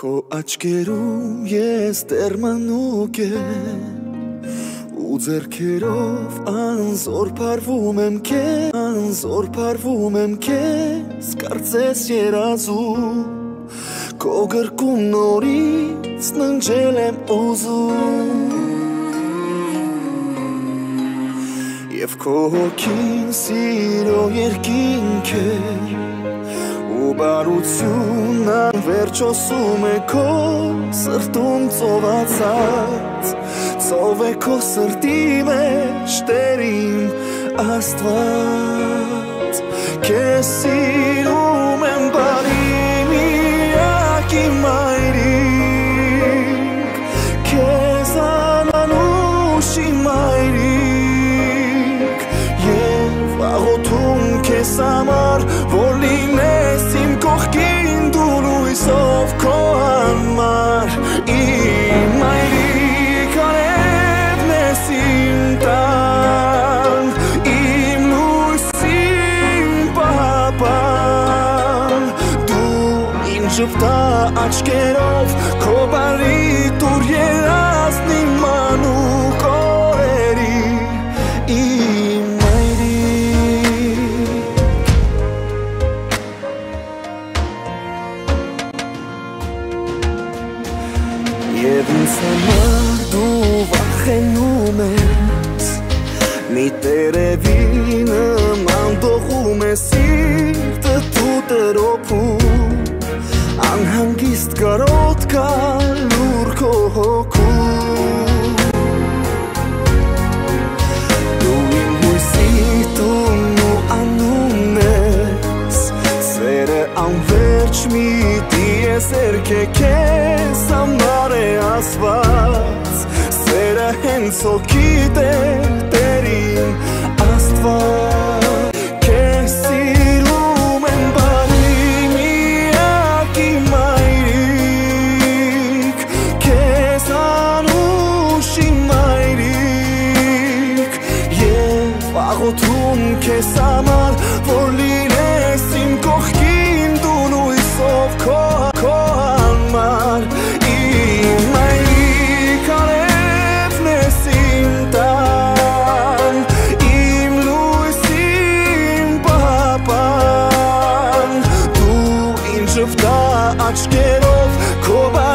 Քո աչքերում ես դեռ մանուկ եմ ու ձերքերով անզոր փարվում եմ քեզ անզոր փարվում եմ քեզ կարծես երազու քո գրկում նորից ննջել եմ ուզում Եվ քո հոգին սիրո երկինք է ու բարությունն անվերջոսում է քո սրտում ծովացած ծով է քո սրտի մեջ Տերին Աստված Քեզ սիրում եմ բարի միակի մայրիկ Քեզ անանուշի մայրիկ Եվ աղոթում քեզ համար որ իմ ժպտա աչքերով քո բարի դուր երազն իմ մանուկ օրերի իմ մայրիկ Եվ ինձ համար դու վախենում ես Մի տերևի մի դիեզերք է քեզ համար է ասված Սերը հենց հոգիտ է տերին աստված Քեզ սիրում եմ բարի միակի մայրիկ Քեզ անուշի մայրիկ Եվ աղոթում քեզ համար որ լինես իմ կողքին դու լույսով քո քո համար իմ մայրիկ արևն ես իմ տան իմ լույսին պահապան դու իմ ժպտա աչքերով քո բարի